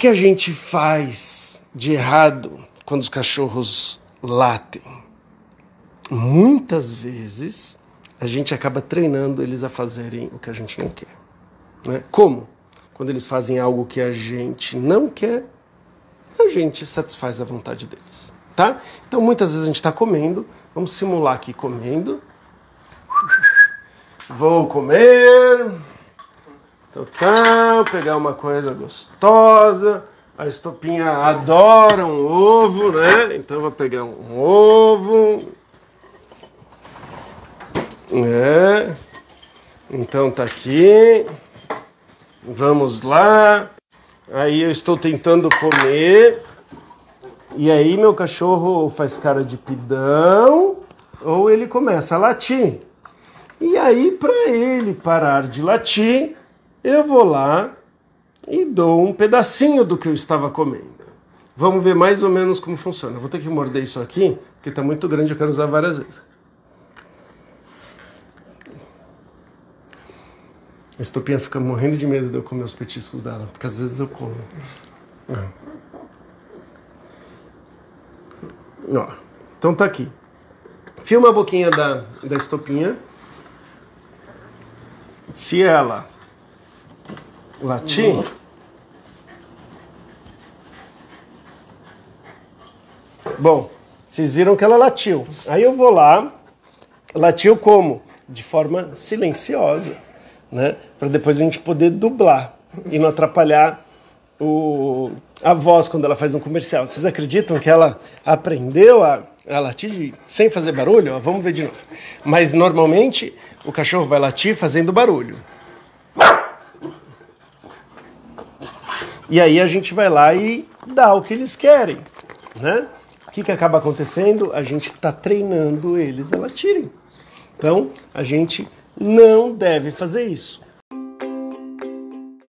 que a gente faz de errado quando os cachorros latem? Muitas vezes a gente acaba treinando eles a fazerem o que a gente não quer. Né? Como? Quando eles fazem algo que a gente não quer, a gente satisfaz a vontade deles. Tá? Então muitas vezes a gente está comendo, vamos simular aqui comendo. Vou comer. Total, pegar uma coisa gostosa. A estopinha adora um ovo, né? Então vou pegar um ovo. É. Então tá aqui. Vamos lá. Aí eu estou tentando comer. E aí meu cachorro faz cara de pidão ou ele começa a latir. E aí para ele parar de latir, eu vou lá e dou um pedacinho do que eu estava comendo. Vamos ver mais ou menos como funciona. Eu vou ter que morder isso aqui, porque está muito grande, eu quero usar várias vezes. A estopinha fica morrendo de medo de eu comer os petiscos dela, porque às vezes eu como. É. Ó, então tá aqui. Filma a boquinha da, da estopinha. Se ela latir. Bom, vocês viram que ela latiu. Aí eu vou lá, latiu como? De forma silenciosa, né? Para depois a gente poder dublar e não atrapalhar o, a voz quando ela faz um comercial. Vocês acreditam que ela aprendeu a, a latir sem fazer barulho? Vamos ver de novo. Mas normalmente o cachorro vai latir fazendo barulho. E aí a gente vai lá e dá o que eles querem, né? O que, que acaba acontecendo? A gente está treinando eles a latirem. Então, a gente não deve fazer isso.